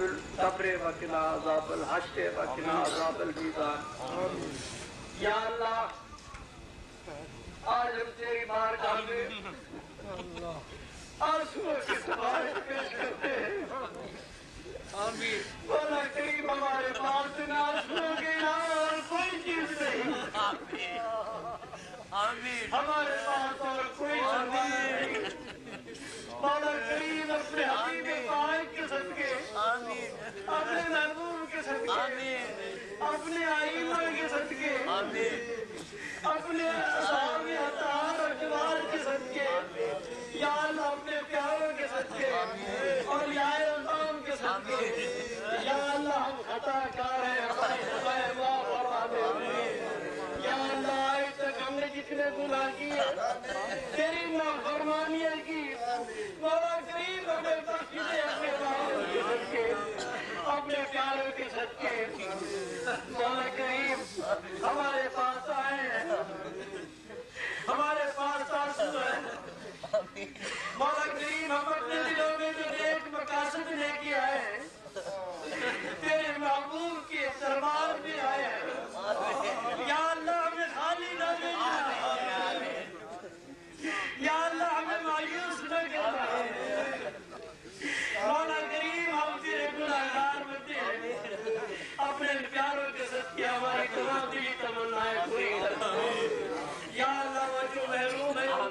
सब्र वकिला अजाबल हश्र वकिला अजाबल मीजान। या अल्लाह आज हम तेरी बार जाते आंसुओं के सवाल पेश करते हैं। बोला करीब हमारे पास आंसुओं के और कोई चीज़ नहीं। हमारे पास और कोई अपने परिवार के सदके या अपने प्यारों के सदके और या अल्लाह के सदके। या अल्लाह हम खताकार हैं हमारे खुदाए माफ़ फरमा दे या अल्लाह आज तक तो हमने जितने गुनाह किए, तेरी माफ़ मौला करीम हम अपने दिलों में जो नेक मकासद लेके आए हैं।